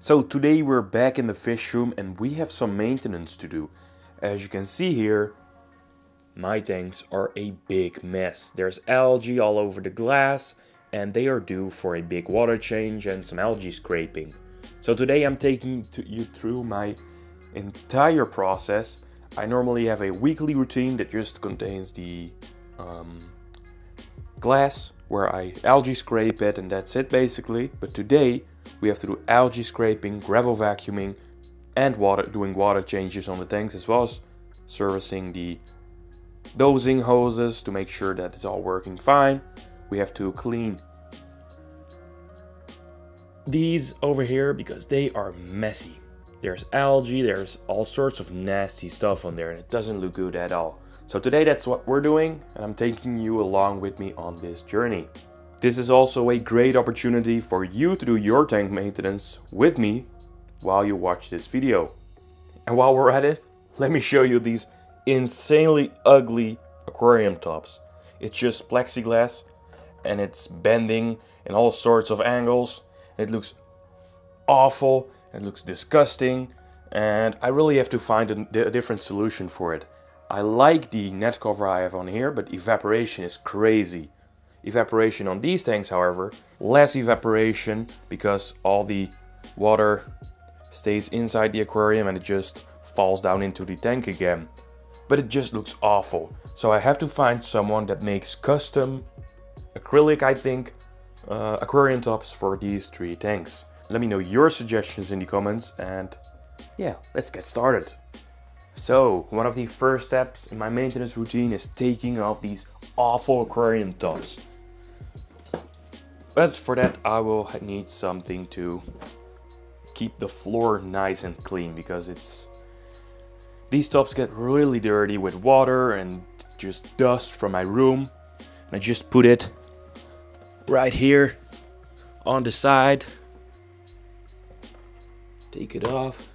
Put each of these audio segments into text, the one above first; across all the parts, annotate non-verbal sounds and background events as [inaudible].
So today we're back in the fish room and we have some maintenance to do. As you can see here, my tanks are a big mess. There's algae all over the glass and they are due for a big water change and some algae scraping. So today I'm taking you through my entire process. I normally have a weekly routine that just contains the um, glass where I algae scrape it and that's it basically. But today we have to do algae scraping, gravel vacuuming and water doing water changes on the tanks as well as servicing the dosing hoses to make sure that it's all working fine. We have to clean these over here because they are messy. There's algae, there's all sorts of nasty stuff on there and it doesn't look good at all. So today that's what we're doing and I'm taking you along with me on this journey. This is also a great opportunity for you to do your tank maintenance with me while you watch this video. And while we're at it, let me show you these insanely ugly aquarium tops. It's just plexiglass and it's bending in all sorts of angles. It looks awful, it looks disgusting and I really have to find a, a different solution for it. I like the net cover I have on here, but evaporation is crazy. Evaporation on these tanks, however, less evaporation because all the water stays inside the aquarium and it just falls down into the tank again. But it just looks awful. So I have to find someone that makes custom acrylic, I think, uh, aquarium tops for these three tanks. Let me know your suggestions in the comments and yeah, let's get started. So, one of the first steps in my maintenance routine is taking off these awful aquarium tops. But for that I will need something to keep the floor nice and clean because it's... These tops get really dirty with water and just dust from my room. And I just put it right here on the side. Take it off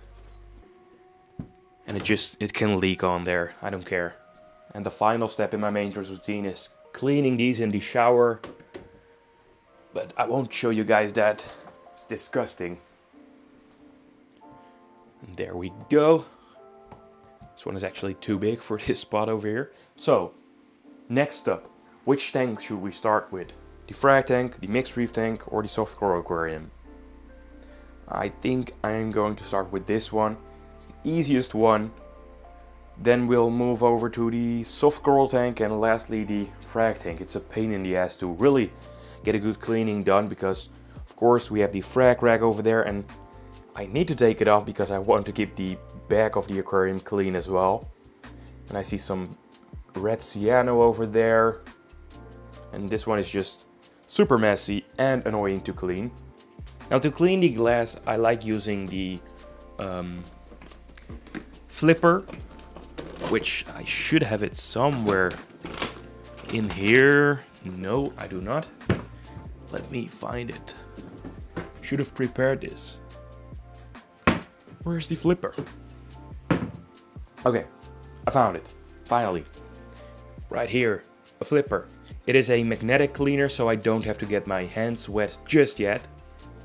and it just it can leak on there I don't care and the final step in my maintenance routine is cleaning these in the shower. But I won't show you guys that. It's disgusting. And there we go. This one is actually too big for [laughs] this spot over here. So next up which tank should we start with? The frag tank the mixed reef tank or the soft coral aquarium? I think I'm going to start with this one. It's the easiest one. Then we'll move over to the soft coral tank and lastly the frag tank. It's a pain in the ass to really get a good cleaning done because of course we have the frag rack over there and I need to take it off because I want to keep the back of the aquarium clean as well. And I see some red cyano over there. And this one is just super messy and annoying to clean. Now to clean the glass I like using the um, flipper, which I should have it somewhere in here. No, I do not. Let me find it. Should have prepared this. Where's the flipper? Okay, I found it. Finally. Right here, a flipper. It is a magnetic cleaner, so I don't have to get my hands wet just yet.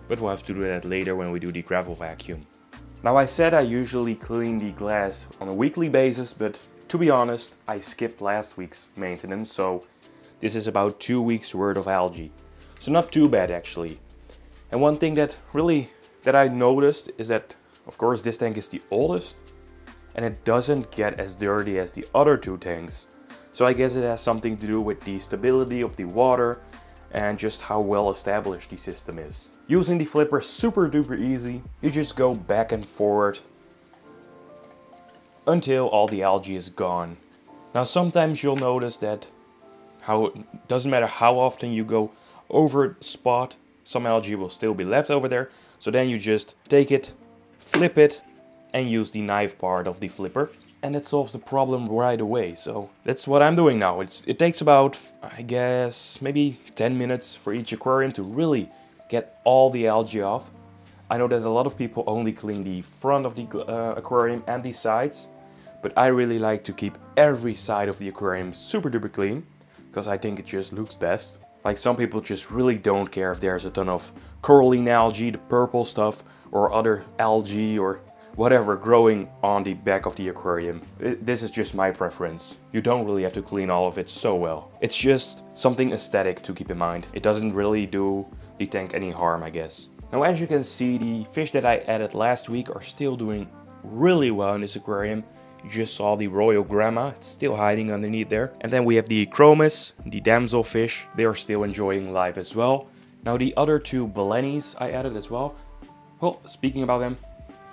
But we'll have to do that later when we do the gravel vacuum. Now I said I usually clean the glass on a weekly basis, but to be honest, I skipped last week's maintenance, so this is about two weeks worth of algae. So not too bad actually. And one thing that really, that I noticed is that, of course this tank is the oldest, and it doesn't get as dirty as the other two tanks. So I guess it has something to do with the stability of the water and just how well established the system is. Using the flipper super duper easy, you just go back and forward until all the algae is gone. Now sometimes you'll notice that how it doesn't matter how often you go over a spot, some algae will still be left over there. So then you just take it, flip it, and use the knife part of the flipper and it solves the problem right away. So that's what I'm doing now. It's, it takes about, I guess, maybe 10 minutes for each aquarium to really get all the algae off. I know that a lot of people only clean the front of the uh, aquarium and the sides, but I really like to keep every side of the aquarium super duper clean, because I think it just looks best. Like some people just really don't care if there's a ton of coralline algae, the purple stuff, or other algae or whatever growing on the back of the aquarium. It, this is just my preference. You don't really have to clean all of it so well. It's just something aesthetic to keep in mind. It doesn't really do the tank any harm, I guess. Now as you can see, the fish that I added last week are still doing really well in this aquarium. You just saw the royal gramma, it's still hiding underneath there. And then we have the chromis, the damselfish, they are still enjoying life as well. Now the other two baleines I added as well. Well, speaking about them,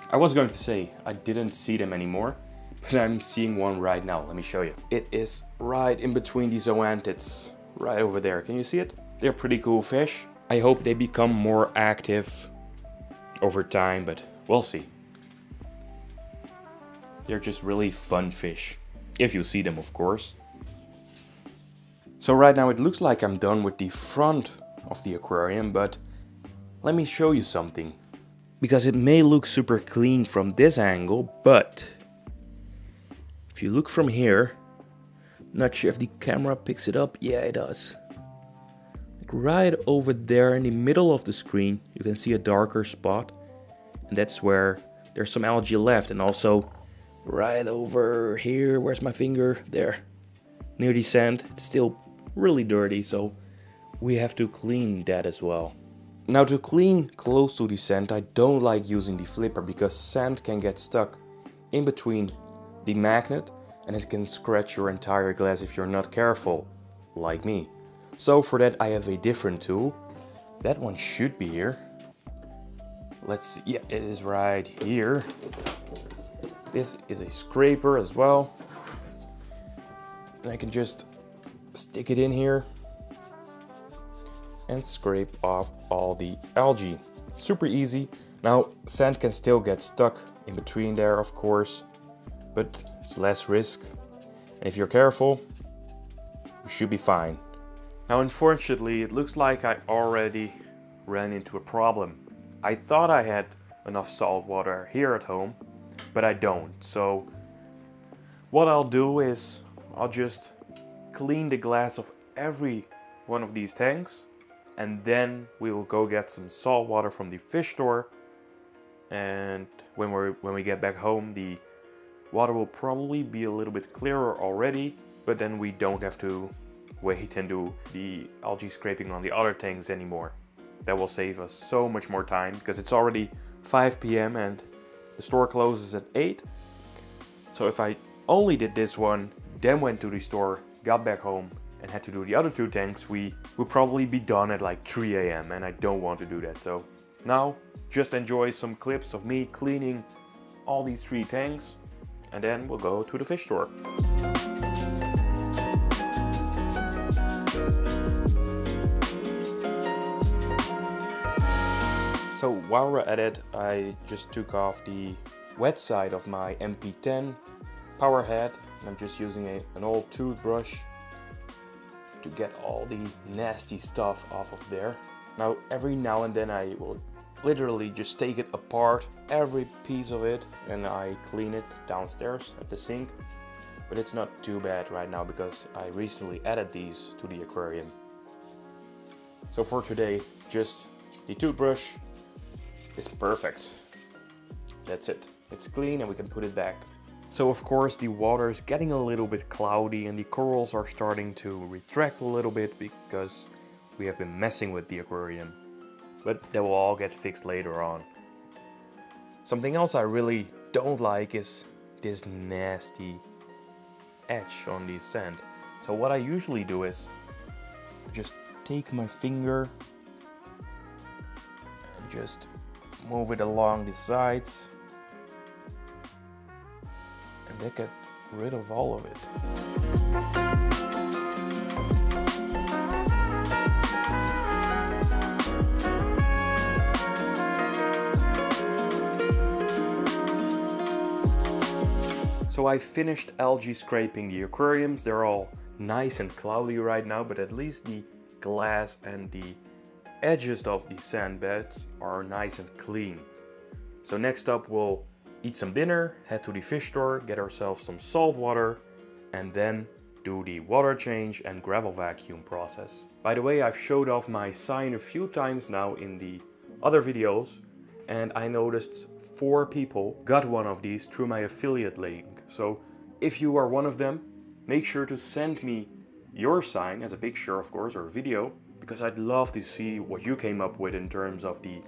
I was going to say I didn't see them anymore, but I'm seeing one right now. Let me show you. It is right in between these zoanthids, right over there. Can you see it? They're pretty cool fish. I hope they become more active over time, but we'll see. They're just really fun fish, if you see them of course. So right now it looks like I'm done with the front of the aquarium, but let me show you something. Because it may look super clean from this angle, but if you look from here, not sure if the camera picks it up, yeah it does. Like right over there in the middle of the screen, you can see a darker spot. And that's where there's some algae left and also right over here, where's my finger? There, near the sand, it's still really dirty, so we have to clean that as well. Now to clean close to the sand, I don't like using the flipper because sand can get stuck in between the magnet and it can scratch your entire glass if you're not careful, like me. So for that I have a different tool. That one should be here. Let's see, yeah, it is right here. This is a scraper as well. And I can just stick it in here and scrape off all the algae. Super easy. Now, sand can still get stuck in between there, of course, but it's less risk. And if you're careful, you should be fine. Now, unfortunately, it looks like I already ran into a problem. I thought I had enough salt water here at home, but I don't. So what I'll do is I'll just clean the glass of every one of these tanks and then we will go get some salt water from the fish store and when we when we get back home the water will probably be a little bit clearer already but then we don't have to wait and do the algae scraping on the other tanks anymore that will save us so much more time because it's already 5 p.m. and the store closes at 8 so if I only did this one then went to the store got back home and had to do the other two tanks, we would probably be done at like 3 a.m. and I don't want to do that. So now just enjoy some clips of me cleaning all these three tanks and then we'll go to the fish store. So while we're at it, I just took off the wet side of my MP10 power head. I'm just using a, an old toothbrush to get all the nasty stuff off of there. Now every now and then I will literally just take it apart, every piece of it, and I clean it downstairs at the sink. But it's not too bad right now because I recently added these to the aquarium. So for today, just the toothbrush is perfect. That's it. It's clean and we can put it back. So of course the water is getting a little bit cloudy and the corals are starting to retract a little bit because we have been messing with the aquarium. But that will all get fixed later on. Something else I really don't like is this nasty edge on the sand. So what I usually do is just take my finger and just move it along the sides they get rid of all of it. So I finished algae scraping the aquariums. They're all nice and cloudy right now, but at least the glass and the edges of the sand beds are nice and clean. So next up we'll eat some dinner, head to the fish store, get ourselves some salt water, and then do the water change and gravel vacuum process. By the way, I've showed off my sign a few times now in the other videos and I noticed four people got one of these through my affiliate link. So if you are one of them, make sure to send me your sign as a picture of course or a video because I'd love to see what you came up with in terms of the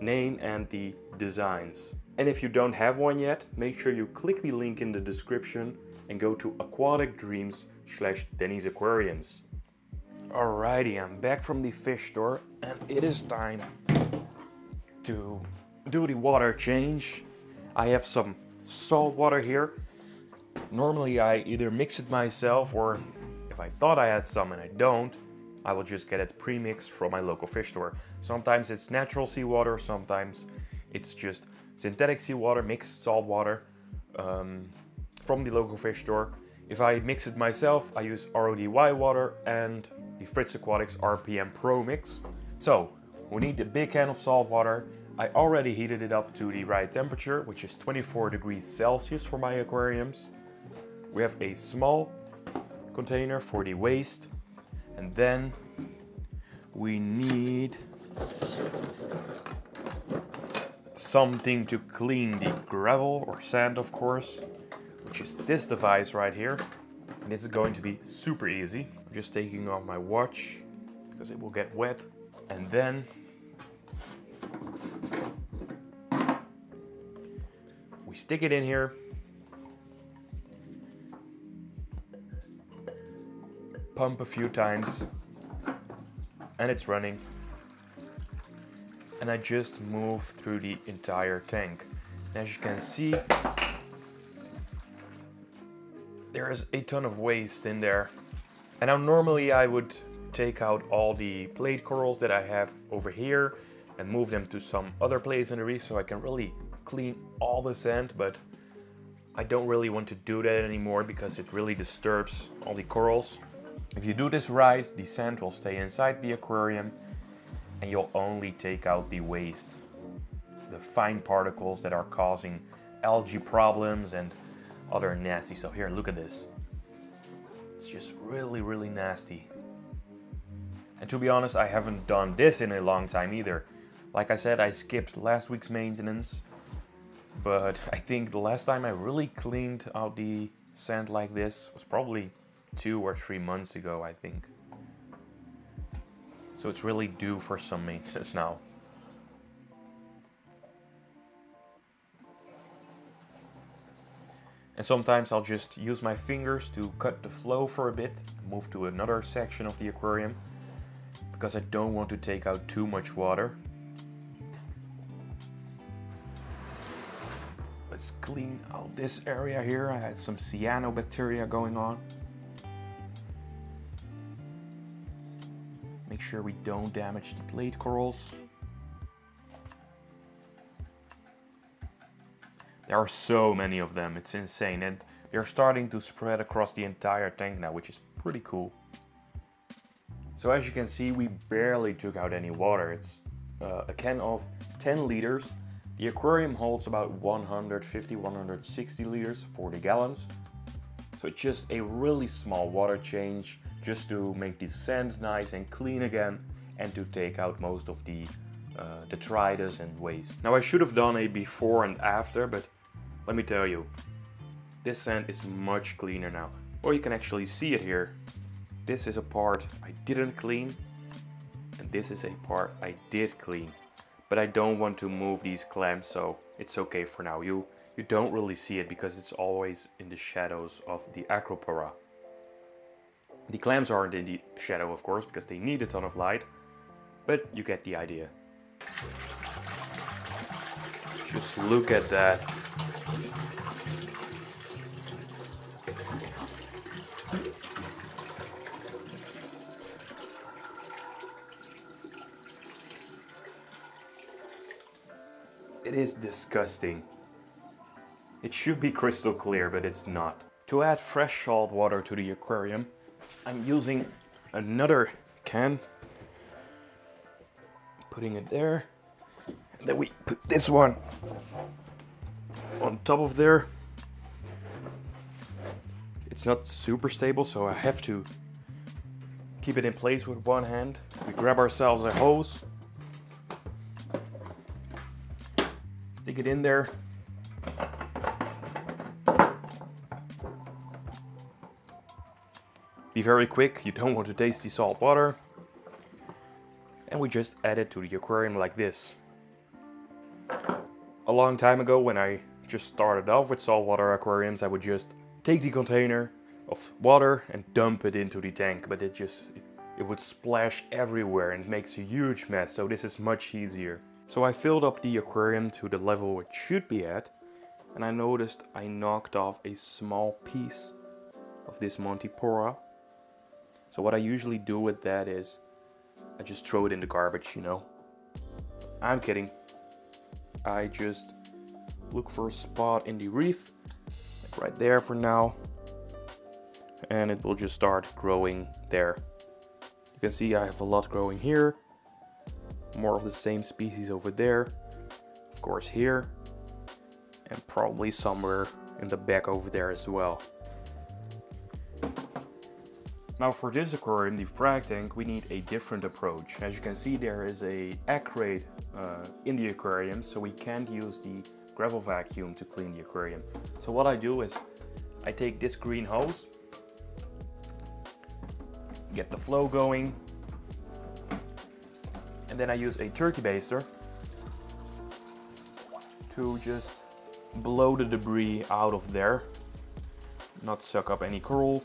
name and the designs. And if you don't have one yet, make sure you click the link in the description and go to Aquatic Dreams slash Danny's Aquariums. Alrighty, I'm back from the fish store and it is time to do the water change. I have some salt water here. Normally I either mix it myself or if I thought I had some and I don't, I will just get it pre-mixed from my local fish store. Sometimes it's natural seawater, sometimes it's just synthetic seawater, mixed salt water um, from the local fish store. If I mix it myself, I use RODI water and the Fritz Aquatics RPM Pro Mix. So, we need a big can of salt water. I already heated it up to the right temperature, which is 24 degrees Celsius for my aquariums. We have a small container for the waste and then we need something to clean the gravel or sand of course which is this device right here. And this is going to be super easy. I'm just taking off my watch because it will get wet and then we stick it in here. Pump a few times and it's running and I just move through the entire tank. As you can see, there is a ton of waste in there. And now normally I would take out all the plate corals that I have over here and move them to some other place in the reef so I can really clean all the sand, but I don't really want to do that anymore because it really disturbs all the corals. If you do this right, the sand will stay inside the aquarium and you'll only take out the waste, the fine particles that are causing algae problems and other nasty stuff. Here, look at this. It's just really, really nasty. And to be honest, I haven't done this in a long time either. Like I said, I skipped last week's maintenance, but [laughs] I think the last time I really cleaned out the sand like this was probably two or three months ago, I think. So it's really due for some maintenance now. And sometimes I'll just use my fingers to cut the flow for a bit, move to another section of the aquarium, because I don't want to take out too much water. Let's clean out this area here. I had some cyanobacteria going on. Make sure we don't damage the plate corals. There are so many of them, it's insane. And they're starting to spread across the entire tank now, which is pretty cool. So as you can see, we barely took out any water. It's uh, a can of 10 liters. The aquarium holds about 150, 160 liters, 40 gallons. So it's just a really small water change just to make the sand nice and clean again and to take out most of the uh, detritus and waste. Now I should have done a before and after, but let me tell you, this sand is much cleaner now. Or you can actually see it here. This is a part I didn't clean, and this is a part I did clean. But I don't want to move these clams, so it's okay for now. You, you don't really see it because it's always in the shadows of the acropora. The clams aren't in the shadow, of course, because they need a ton of light, but you get the idea. Just look at that. It is disgusting. It should be crystal clear, but it's not. To add fresh salt water to the aquarium, I'm using another can, putting it there, and then we put this one on top of there. it's not super stable, so I have to keep it in place with one hand. We grab ourselves a hose, stick it in there. Be very quick, you don't want to taste the salt water. And we just add it to the aquarium like this. A long time ago when I just started off with saltwater aquariums, I would just take the container of water and dump it into the tank, but it just, it, it would splash everywhere and it makes a huge mess, so this is much easier. So I filled up the aquarium to the level it should be at, and I noticed I knocked off a small piece of this Montipora. So what I usually do with that is, I just throw it in the garbage, you know. I'm kidding. I just look for a spot in the reef, like right there for now, and it will just start growing there. You can see I have a lot growing here, more of the same species over there, of course here, and probably somewhere in the back over there as well. Now for this aquarium, the frag tank, we need a different approach. As you can see there is a egg crate uh, in the aquarium, so we can't use the gravel vacuum to clean the aquarium. So what I do is I take this green hose, get the flow going, and then I use a turkey baster to just blow the debris out of there, not suck up any coral.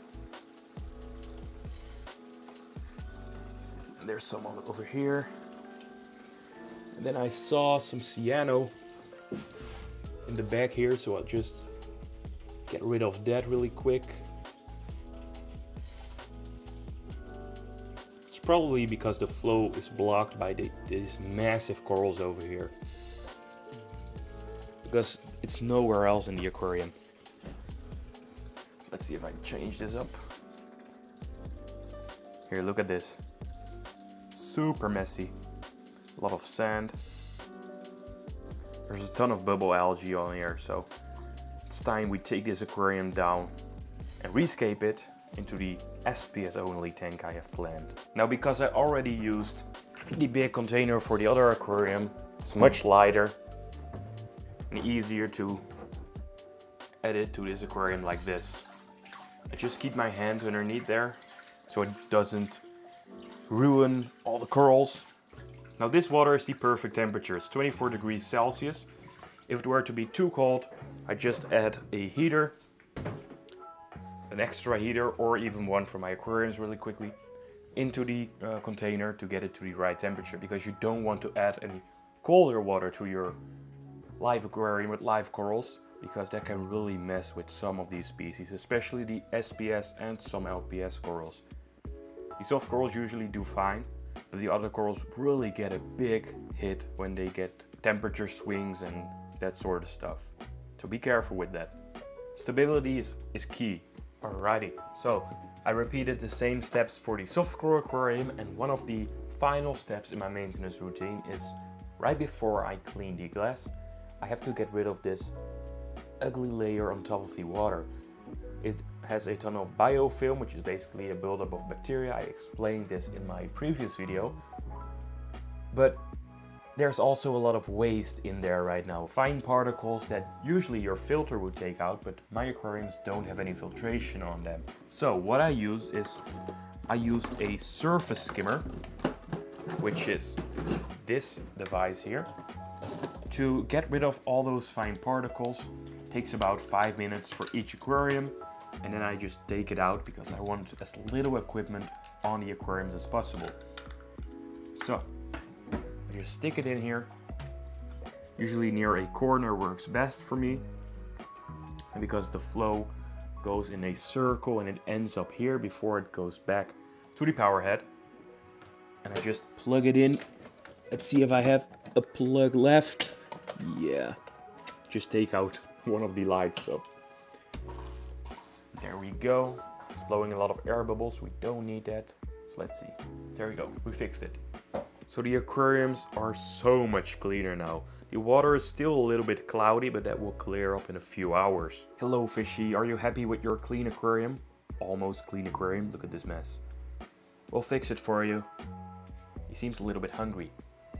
There's some over here. And then I saw some cyano in the back here, so I'll just get rid of that really quick. It's probably because the flow is blocked by the, these massive corals over here. Because it's nowhere else in the aquarium. Let's see if I can change this up. Here, look at this. Super messy. A lot of sand. There's a ton of bubble algae on here, so it's time we take this aquarium down and rescape it into the SPS only tank I have planned. Now because I already used the big container for the other aquarium, it's much lighter and easier to add it to this aquarium like this. I just keep my hand underneath there so it doesn't ruin all the corals. Now this water is the perfect temperature, it's 24 degrees Celsius. If it were to be too cold, I just add a heater an extra heater or even one for my aquariums really quickly into the uh, container to get it to the right temperature because you don't want to add any colder water to your live aquarium with live corals because that can really mess with some of these species, especially the SPS and some LPS corals. The soft corals usually do fine, but the other corals really get a big hit when they get temperature swings and that sort of stuff. So be careful with that. Stability is, is key Alrighty, so I repeated the same steps for the soft coral aquarium and one of the final steps in my maintenance routine is right before I clean the glass, I have to get rid of this ugly layer on top of the water. It has a ton of biofilm, which is basically a buildup of bacteria. I explained this in my previous video. But there's also a lot of waste in there right now. Fine particles that usually your filter would take out, but my aquariums don't have any filtration on them. So what I use is, I use a surface skimmer, which is this device here, to get rid of all those fine particles. It takes about five minutes for each aquarium, and then I just take it out because I want as little equipment on the aquariums as possible. So I just stick it in here. Usually near a corner works best for me. Because the flow goes in a circle and it ends up here before it goes back to the power head. And I just plug it in. Let's see if I have a plug left. Yeah. Just take out one of the lights, so. There we go. It's blowing a lot of air bubbles. We don't need that. So let's see. There we go. We fixed it. So the aquariums are so much cleaner now. The water is still a little bit cloudy, but that will clear up in a few hours. Hello fishy, are you happy with your clean aquarium? almost clean aquarium. Look at this mess. We'll fix it for you. He seems a little bit hungry.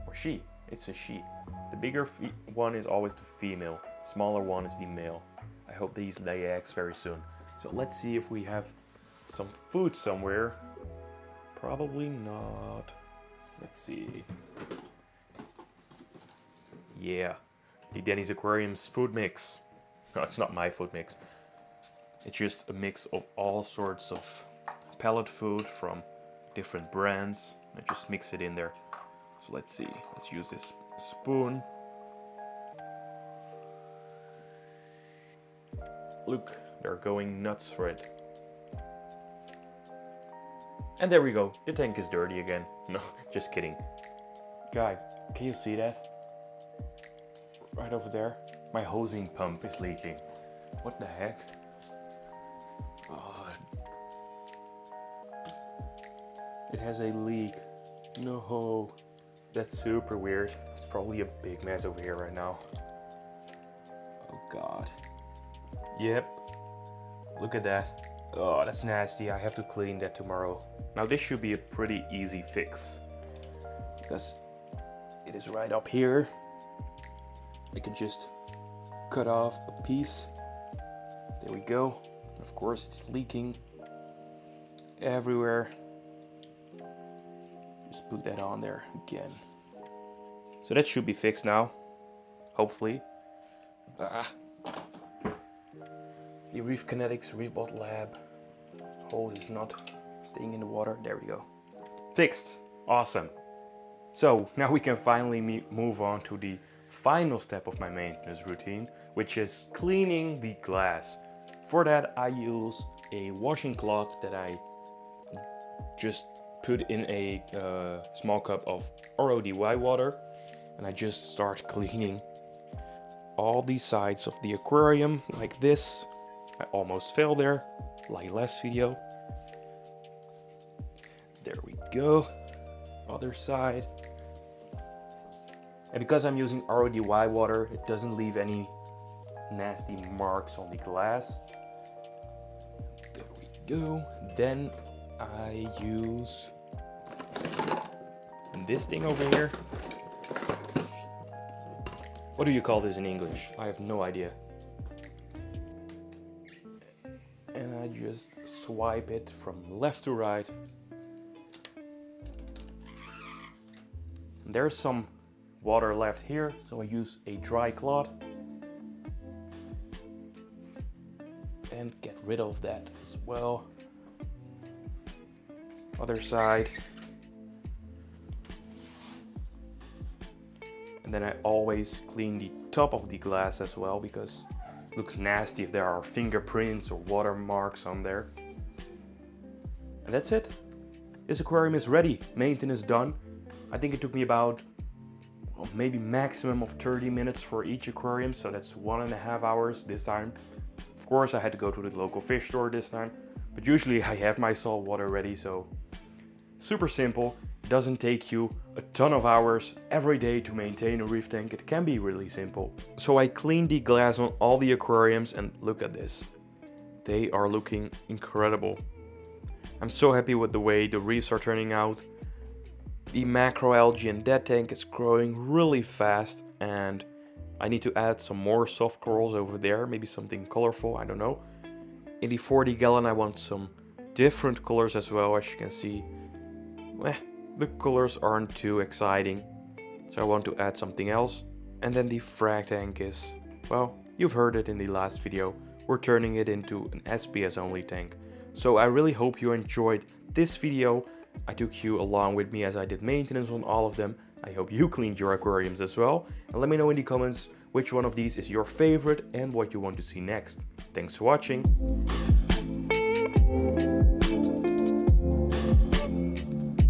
Or she. It's a she. The bigger one is always the female. Smaller one is the male. I hope these lay eggs very soon. So let's see if we have some food somewhere. Probably not. Let's see. Yeah. The Danny's Aquarium's food mix. No, it's not my food mix. It's just a mix of all sorts of pellet food from different brands. I just mix it in there. So let's see. Let's use this spoon. Look, they're going nuts for it. And there we go. The tank is dirty again. [laughs] No, just kidding. Guys, can you see that? Right over there. My dosing pump is leaking. What the heck? Oh. It has a leak. No. That's super weird. It's probably a big mess over here right now. Oh god. Yep. Look at that. Oh, that's nasty. I have to clean that tomorrow. Now this should be a pretty easy fix. Because it is right up here. I can just cut off a piece. There we go. Of course it's leaking everywhere. Just put that on there again. So that should be fixed now. Hopefully. Ah. The Reef Kinetics Reefbot Lab hose is not staying in the water. There we go. Fixed. Awesome. So now we can finally move on to the final step of my maintenance routine, which is cleaning the glass. For that I use a washing cloth that I just put in a uh, small cup of RODI water and I just start cleaning all the sides of the aquarium like this. I almost failed there, like last video. There we go. Other side. And because I'm using RODI water, it doesn't leave any nasty marks on the glass. There we go. Then I use this thing over here. What do you call this in English? I have no idea. Just swipe it from left to right. There's some water left here, so I use a dry cloth and get rid of that as well. Other side. And then I always clean the top of the glass as well because looks nasty if there are fingerprints or watermarks on there. And that's it. This aquarium is ready, maintenance done. I think it took me about well, maybe maximum of 30 minutes for each aquarium, so that's one and a half hours this time. Of course I had to go to the local fish store this time, but usually [laughs] I have my salt water ready, so super simple doesn't take you a ton of hours every day to maintain a reef tank. It can be really simple. So I cleaned the glass on all the aquariums and look at this. They are looking incredible. I'm so happy with the way the reefs are turning out. The macroalgae in that tank is growing really fast and I need to add some more soft corals over there, maybe something colorful, I don't know. In the 40 gallon I want some different colors as well, as you can see. The colors aren't too exciting, so I want to add something else. And then the frag tank is, well, you've heard it in the last video, we're turning it into an SPS only tank. So I really hope you enjoyed this video. I took you along with me as I did maintenance on all of them. I hope you [laughs] cleaned your aquariums as well. And let me know in the comments which one of these is your favorite and what you want to see next. Thanks for watching.